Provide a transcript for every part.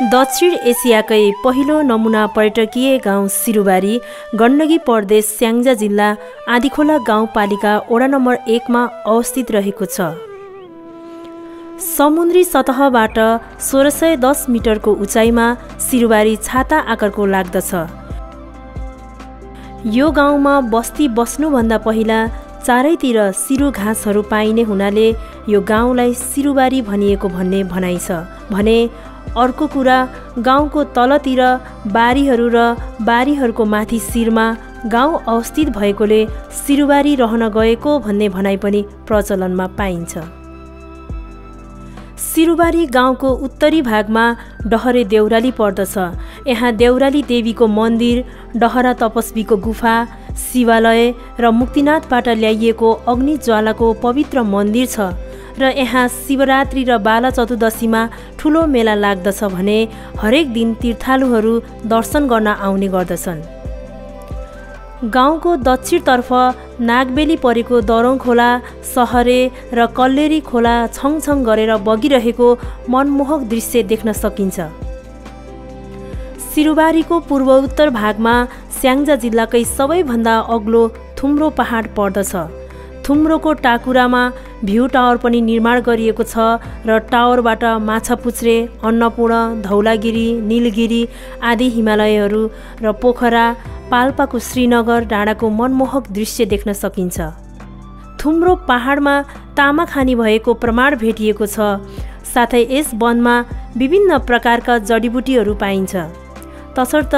दक्षिण एसियाकै पहिलो नमुना पर्यटकीय गाउँ सिरुबारी गण्डकी प्रदेश स्याङ्जा जिल्ला आदिखोला गाउँपालिका वडा नम्बर एकमा अवस्थित रहेको छ। समुद्री सतहबाट सोह्र सय दस मिटरको उचाइमा सिरुबारी छाता आकारको लाग्दछ। यो गाउँमा बस्ती बस्नुभन्दा पहिला चारैतिर सिरु घाँसहरू पाइने हुनाले यो गाउँलाई सिरुबारी भनिएको भन्ने भनाइ छ। भने अर्को कुरा गाउँको तलतिर बारीहरू र बारीहरूको माथि शिरमा गाउँ अवस्थित भएकोले सिरुबारी रहन गएको भन्ने भनाइ पनि प्रचलनमा पाइन्छ। सिरुबारी गाउँको उत्तरी भागमा डहरे देउराली पर्दछ। यहाँ देउराली देवीको मन्दिर डहरा तपस्वीको गुफा शिवालय र मुक्तिनाथबाट ल्याइएको अग्निज्वालाको पवित्र मन्दिर छ। र यहाँ शिवरात्रि र बाला चतुर्दशीमा ठुलो मेला लाग्दछ भने हरेक दिन तीर्थालुहरू दर्शन गर्न आउने गर्दछन्। गाउँको दक्षिणतर्फ नागबेली परेको दरौँ खोला सहरे र कल्लेरी खोला छङछङ गरेर बगिरहेको मनमोहक दृश्य देख्न सकिन्छ। सिरुबारीको पूर्व उत्तर भागमा स्याङ्जा जिल्लाकै सबैभन्दा अग्लो थुम्रो पहाड पर्दछ। थुम्रोको टाकुरामा भ्यू टावर पनि निर्माण गरिएको छ र टावरबाट माछापुच्छ्रे अन्नपूर्ण धौलागिरी निलगिरी आदि हिमालयहरू र पोखरा पाल्पाको श्रीनगर डाँडाको मनमोहक दृश्य देख्न सकिन्छ। थुम्रो पहाडमा तामाखानी भएको प्रमाण भेटिएको छ। साथै यस वनमा विभिन्न प्रकारका जडीबुटीहरू पाइन्छ। तसर्थ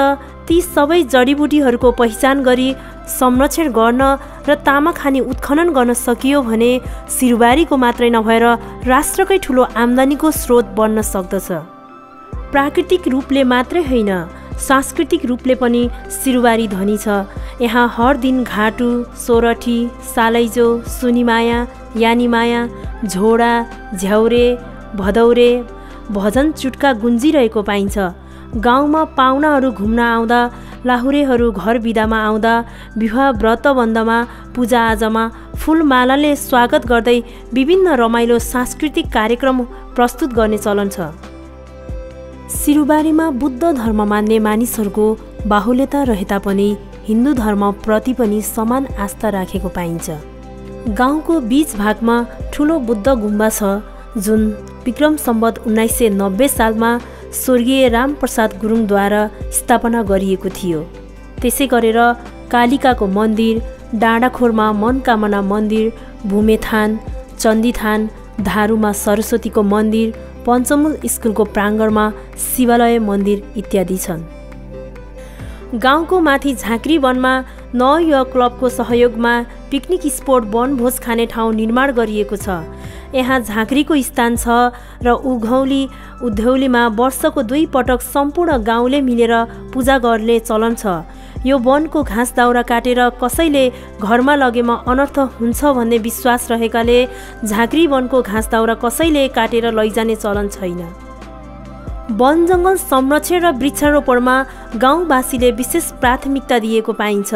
ती सबै जडीबुटीहरूको पहिचान गरी संरक्षण गर्न र तामाखानी उत्खनन गर्न सकियो भने सिरुबारीको मात्रै नभएर राष्ट्रकै ठुलो आम्दानीको स्रोत बन्न सक्दछ। प्राकृतिक रूपले मात्रै होइन सांस्कृतिक रूपले पनि सिरुबारी धनी छ। यहाँ हर दिन घाटु सोरठी सालैजो सुनिमाया यानिमाया झोडा झ्याउरे भदौरे भजन चुट्का गुन्जिरहेको पाइन्छ। गाउँमा पाहुनाहरू घुम्न आउँदा लाहुरेहरू घर बिदामा आउँदा विवाह व्रतबन्धमा पूजाआजामा फुलमालाले स्वागत गर्दै विभिन्न रमाइलो सांस्कृतिक कार्यक्रम प्रस्तुत गर्ने चलन छ। सिरुबारीमा बुद्ध धर्म मान्ने मानिसहरूको बाहुल्यता रहे तापनि हिन्दू धर्मप्रति पनि समान आस्था राखेको पाइन्छ। गाउँको बीच भागमा ठुलो बुद्ध गुम्बा छ जुन विक्रम सम्बत उन्नाइस सय नब्बे सालमा स्वर्गीय रामप्रसाद गुरुङद्वारा स्थापना गरिएको थियो। त्यसै गरेर कालिकाको मन्दिर डाँडाखोरमा मनकामना मन्दिर भूमेथान चन्दीथान धारुमा सरस्वतीको मन्दिर पञ्चमुल स्कुलको प्राङ्गणमा शिवालय मन्दिर इत्यादि छन्। गाउँको माथि झाँक्री वनमा नय क्लबको सहयोगमा पिकनिक स्पोट वनभोज खाने ठाउँ निर्माण गरिएको छ। यहाँ झाँक्रीको स्थान छ र उघौली उधौलीमा वर्षको दुई पटक सम्पूर्ण गाउँले मिलेर पूजा गर्ने चलन छ। यो वनको घाँस दाउरा काटेर कसैले घरमा लगेमा अनर्थ हुन्छ भन्ने विश्वास रहेकाले झाँक्री वनको घाँस दाउरा कसैले काटेर लैजाने चलन छैन। वन जङ्गल संरक्षण र वृक्षारोपणमा गाउँवासीले विशेष प्राथमिकता दिएको पाइन्छ।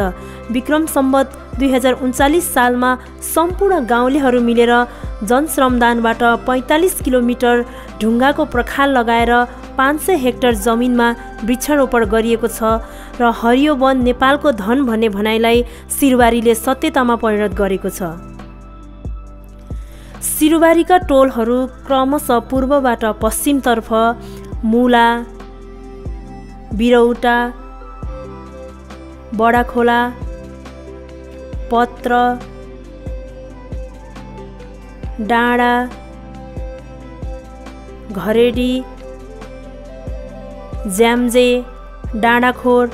विक्रम सम्बत दुई हजार उन्चालिस सालमा सम्पूर्ण गाउँलेहरू मिलेर जनश्रमदानबाट पैँतालिस किलोमिटर ढुङ्गाको प्रखाल लगाएर पाँच सय हेक्टर जमिनमा वृक्षारोपण गरिएको छ र हरियो वन नेपालको धन भन्ने भनाइलाई सिरुबारीले सत्यतामा परिणत गरेको छ। सिरुबारीका टोलहरू क्रमशः पूर्वबाट पश्चिमतर्फ मुला बिरौटा बडाखोला पत्र डाँडा घरेडी ज्याम्जे डाँडाखोर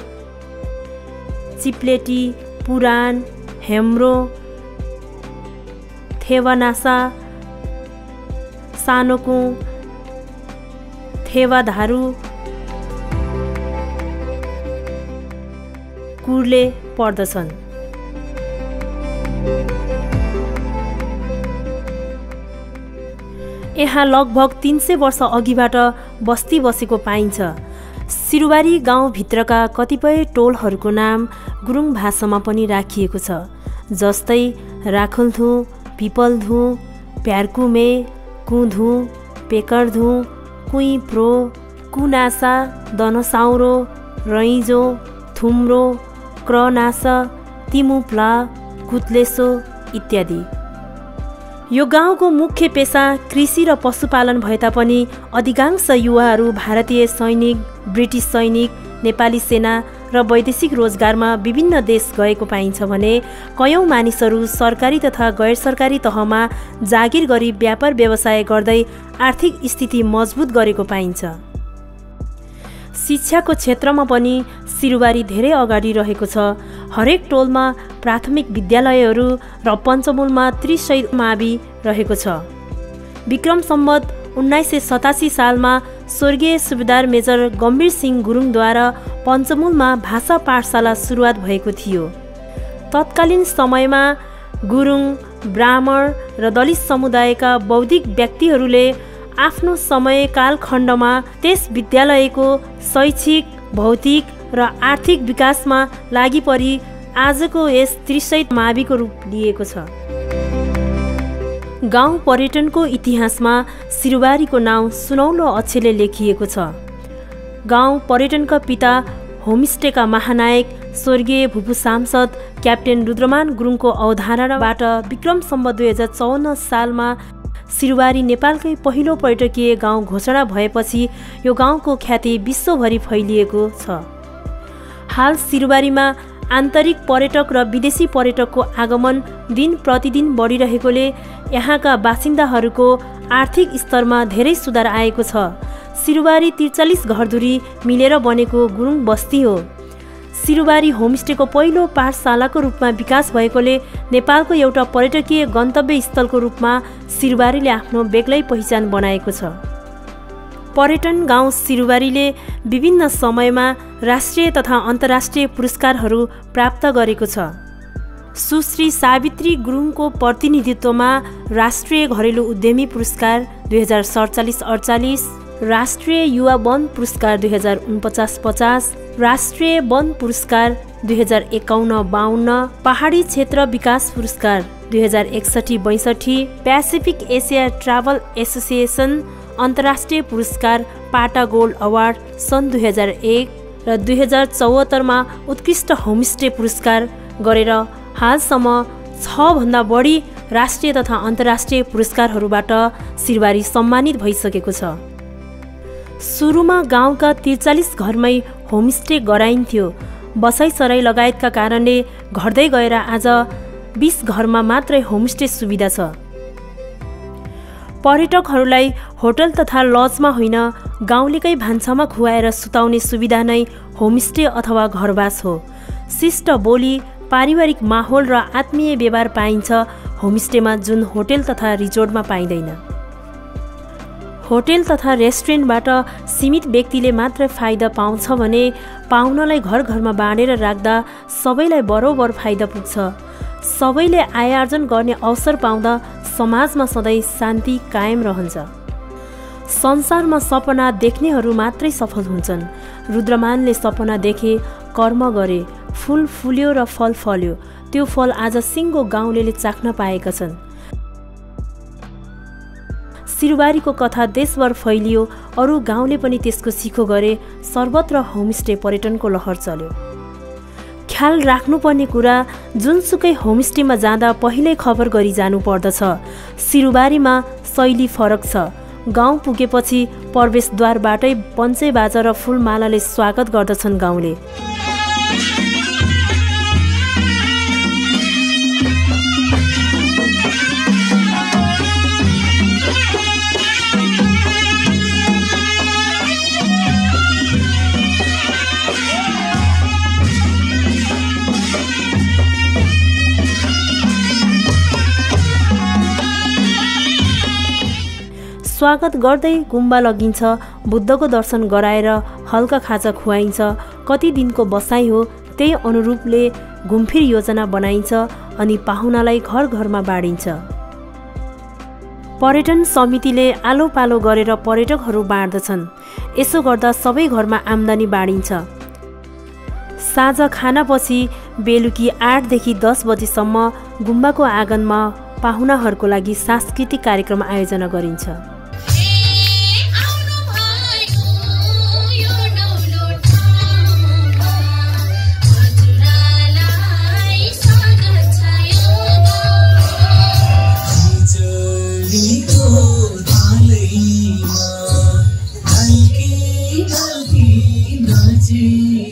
चिप्लेटी पुराण हेम्रो थेवानासा सानोकुँ थेवाधारू कुर्ले पर्दछन्। यहाँ लगभग तिन सय वर्ष अघिबाट बस्ती बसेको पाइन्छ। सिरुबारी गाउँभित्रका कतिपय टोलहरूको नाम गुरुङ भाषामा पनि राखिएको छ जस्तै राखुलधु पिपलधु प्यारकुमे कुधु पेकरधु कुइप्रो कुनासा दनसाउरो रैजो थुम्रो क्रनास तिमुप्ला कुत्लेसो इत्यादि। यो गाउँको मुख्य पेसा कृषि र पशुपालन भए तापनि अधिकांश युवाहरू भारतीय सैनिक ब्रिटिस सैनिक नेपाली सेना र वैदेशिक रोजगारमा विभिन्न देश गएको पाइन्छ भने कयौँ मानिसहरू सरकारी तथा गैर सरकारी तहमा जागिर गरी व्यापार व्यवसाय गर्दै आर्थिक स्थिति मजबुत गरेको पाइन्छ। शिक्षाको क्षेत्रमा पनि सिरुबारी धेरै अगाडि रहेको छ। हरेक टोलमा प्राथमिक विद्यालयहरू र पञ्चमुलमा त्रिशै मावि रहेको छ। विक्रम सम्बत उन्नाइस सय सतासी सालमा स्वर्गीय सुबेदार मेजर गम्भीर सिंह गुरुङद्वारा पञ्चमुलमा भाषा पाठशाला सुरुवात भएको थियो। तत्कालीन समयमा गुरुङ ब्राह्मण र दलित समुदायका बौद्धिक व्यक्तिहरूले आफ्नो समय कालखण्डमा त्यस विद्यालयको शैक्षिक भौतिक र आर्थिक विकासमा लागि परि आजको यस त्रिशै माविको रूप लिएको छ। गाउँ पर्यटनको इतिहासमा सिरुबारीको नाउँ सुनौलो अक्षरले लेखिएको छ। गाउँ पर्यटनका पिता होमस्टेका महानायक स्वर्गीय भुपु सांसद क्याप्टेन रुद्रमान गुरुङको अवधारणाबाट विक्रम सम्म दुई हजार चौन्न सालमा सिरुवारी नेपालकै पहिलो पर्यटकीय गाउँ घोषणा भएपछि यो गाउँको ख्याति विश्वभरि फैलिएको छ। हाल सिरुवारीमा आन्तरिक पर्यटक र विदेशी पर्यटकको आगमन दिन प्रतिदिन बढिरहेकोले यहाँका बासिन्दाहरूको आर्थिक स्तरमा धेरै सुधार आएको छ। सिरुवारी त्रिचालिस घरधुरी मिलेर बनेको गुरुङ बस्ती हो। सिरुबारी होमस्टेको पहिलो पाठशालाको रूपमा विकास भएकोले नेपालको एउटा पर्यटकीय गन्तव्य स्थलको रूपमा सिरुबारीले आफ्नो बेग्लै पहिचान बनाएको छ। पर्यटन गाउँ सिरुबारीले विभिन्न समयमा राष्ट्रिय तथा अन्तर्राष्ट्रिय पुरस्कारहरू प्राप्त गरेको छ। सुश्री सावित्री गुरुङको प्रतिनिधित्वमा राष्ट्रिय घरेलु उद्यमी पुरस्कार दुई हजार सडचालिस अडचालिस राष्ट्रिय युवा वन पुरस्कार दुई हजार उनपचास पचास राष्ट्रिय वन पुरस्कार दुई हजार एकाउन्न बाहन्न पहाडी क्षेत्र विकास पुरस्कार दुई हजार एकसठी बैसठी पेसिफिक एसिया ट्राभल एसोसिएसन अन्तर्राष्ट्रिय पुरस्कार पाटा गोल्ड अवार्ड सन् दुई हजार एक र दुई हजार चौहत्तरमा उत्कृष्ट होमस्टे पुरस्कार गरेर हालसम्म छभन्दा बढी राष्ट्रिय तथा अन्तर्राष्ट्रिय पुरस्कारहरूबाट सिरबारी सम्मानित भइसकेको छ। सुरुमा गाउँका त्रिचालिस घरमै होमस्टे गराइन्थ्यो। बसाइसराई लगायतका कारणले घट्दै गएर आज बिस घरमा मात्रै होमस्टे सुविधा छ। पर्यटकहरूलाई होटल तथा लजमा होइन गाउँलेकै भान्सामा खुवाएर सुताउने सुविधा नै होमस्टे अथवा घरवास हो। शिष्ट बोली पारिवारिक माहौल र आत्मीय व्यवहार पाइन्छ होमस्टेमा जुन होटेल तथा रिजोर्टमा पाइँदैन। होटेल तथा रेस्टुरेन्टबाट सीमित व्यक्तिले मात्र फाइदा पाउँछ भने पाहुनालाई घर घरमा बाँडेर राख्दा सबैलाई बरोबर फाइदा पुग्छ। सबैले आय आर्जन गर्ने अवसर पाउँदा समाजमा सधैँ शान्ति कायम रहन्छ। संसारमा सपना देख्नेहरू मात्रै सफल हुन्छन्। रुद्रमानले सपना देखे कर्म गरे फुल फुल्यो र फल फल्यो। त्यो फल आज सिङ्गो गाउँले चाख्न पाएका छन्। सिरुबारीको कथा देशभर फैलियो। अरू गाउँले पनि त्यसको सिखो गरे। सर्वत्र होमस्टे पर्यटनको लहर चल्यो। ख्याल राख्नुपर्ने कुरा जुनसुकै होमस्टेमा जाँदा पहिल्यै खबर गरी जानु पर्दछ सिरुबारीमा शैली फरक छ। गाउँ पुगेपछि प्रवेशद्वारबाटै पञ्चे बाजा र फुलमालाले स्वागत गर्दछन् गाउँले। स्वागत गर्दै गुम्बा लगिन्छ। बुद्धको दर्शन गराएर हल्का खाजा खुवाइन्छ। कति दिनको बसाइ हो त्यही अनुरूपले घुमफिर योजना बनाइन्छ अनि पाहुनालाई घर घरमा बाँडिन्छ। पर्यटन समितिले आलो पालो गरेर पर्यटकहरू बाँड्दछन्। यसो गर्दा सबै घरमा आम्दानी बाँडिन्छ। साँझ खानापछि बेलुकी आठदेखि दस बजीसम्म गुम्बाको आँगनमा पाहुनाहरूको लागि सांस्कृतिक कार्यक्रम आयोजना गरिन्छ। Inati, inati.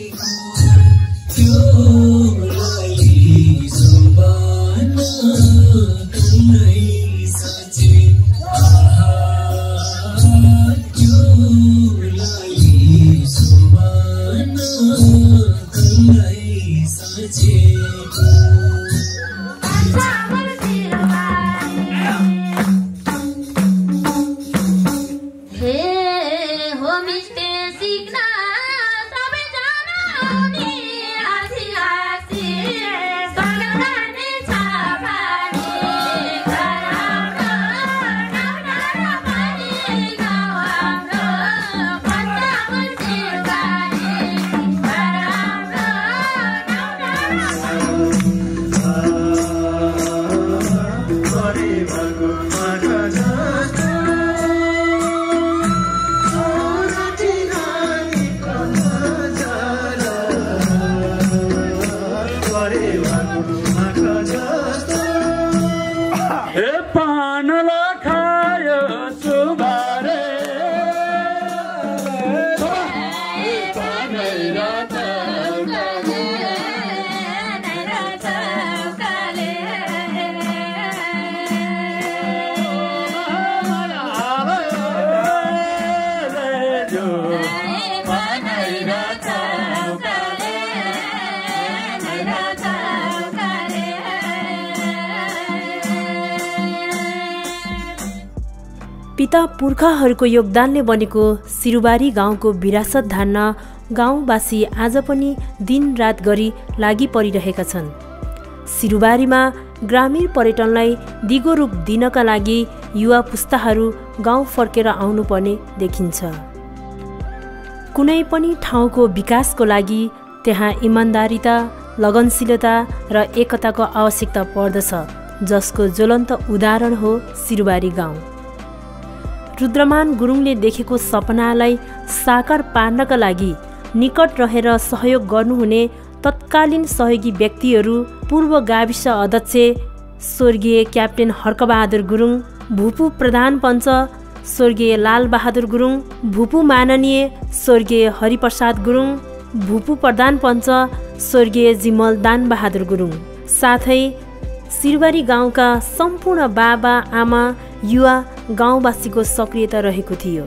पिता पुर्खाहरूको योगदानले बनेको सिरुबारी गाउँको विरासत धान्न गाउँवासी आज पनि दिनरात गरी लागि परिरहेका छन्। सिरुबारीमा ग्रामीण पर्यटनलाई दिगो रूप दिनका लागि युवा पुस्ताहरू गाउँ फर्केर आउनुपर्ने देखिन्छ। कुनै पनि ठाउँको विकासको लागि त्यहाँ इमान्दारिता लगनशीलता र एकताको आवश्यकता पर्दछ जसको ज्वलन्त उदाहरण हो सिरुबारी गाउँ। रुद्रमान गुरुङले देखेको सपनालाई साकार पार्नका लागि निकट रहेर सहयोग गर्नुहुने तत्कालीन सहयोगी व्यक्तिहरू पूर्व गाविस अध्यक्ष स्वर्गीय क्याप्टेन हर्कबहादुर गुरुङ भूपू प्रधान पञ्च स्वर्गीय लालबहादुर गुरुङ भूपू माननीय स्वर्गीय हरिप्रसाद गुरुङ भूपू प्रधान पञ्च स्वर्गीय जिमल दानबहादुर गुरुङ। साथै सिरबारी गाउँका सम्पूर्ण बाबा आमा युवा गाउँवासीको सक्रियता रहेको थियो।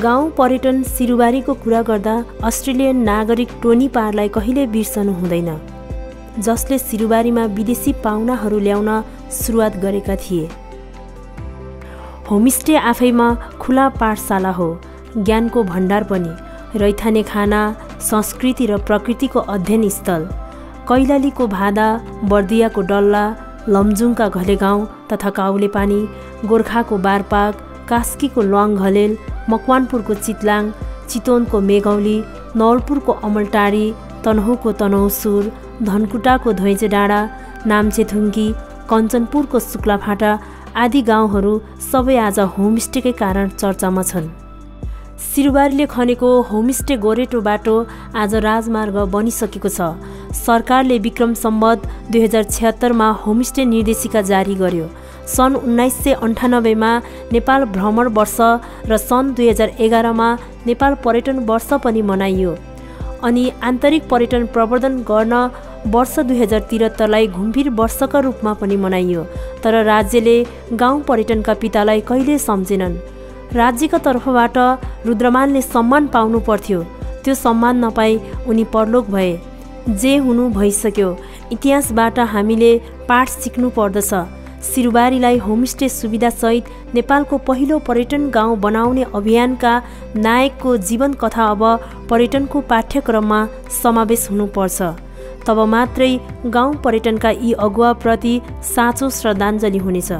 गाउँ पर्यटन सिरुबारीको कुरा गर्दा अस्ट्रेलियन नागरिक टोनी पारलाई कहिले बिर्सनु हुँदैन। जसले सिरुबारीमा विदेशी पाहुनाहरू ल्याउन सुरुवात गरेका थिए। होमस्टे आफैमा खुला पाठशाला हो ज्ञानको भण्डार पनि रैथाने खाना संस्कृति र प्रकृतिको अध्ययन स्थल। कैलालीको भादा बर्दियाको डल्ला लमजुङका घलेगाउँ तथा काउले पानी गोर्खाको बारपाक कास्कीको ल्वाङ घलेल मकवानपुरको चितलाङ चितवनको मेगौली नवलपुरको अमलटारी तनहुको तनहुसुर धनकुटाको धैजे डाँडा नाम्चेथुङ्गी कञ्चनपुरको शुक्लाफाटा आदि गाउँहरू सबै आज होमस्टेकै कारण चर्चामा छन्। सिरुबारीले खनेको होमस्टे गोरेटो बाटो आज राजमार्ग बनिसकेको छ। सरकारले विक्रम सम्बत दुई हजार छ्यात्तरमा होमस्टे निर्देशिका जारी गर्यो। सन् उन्नाइस सय अन्ठानब्बेमा नेपाल भ्रमण वर्ष र सन् दुई हजार एघारमा नेपाल पर्यटन वर्ष पनि मनाइयो। अनि आन्तरिक पर्यटन प्रवर्धन गर्न वर्ष दुई हजार त्रिहत्तरलाई घुमफिर वर्षका रूपमा पनि मनाइयो तर राज्यले गाउँ पर्यटनका पितालाई कहिले सम्झेनन्। राज्यका तर्फबाट रुद्रमानले सम्मान पाउनु पर्थ्यो। त्यो सम्मान नपाई उनी परलोक भए। जे हुनु भइसक्यो। इतिहासबाट हामीले पाठ सिक्नु पर्दछ। सिरुबारीलाई होमस्टे सुविधासहित नेपालको पहिलो पर्यटन गाउँ बनाउने अभियानका नायकको जीवन कथा अब पर्यटनको पाठ्यक्रममा समावेश हुनुपर्छ। तब मात्रै गाउँ पर्यटनका यी अगुवाप्रति साँचो श्रद्धाञ्जली हुनेछ।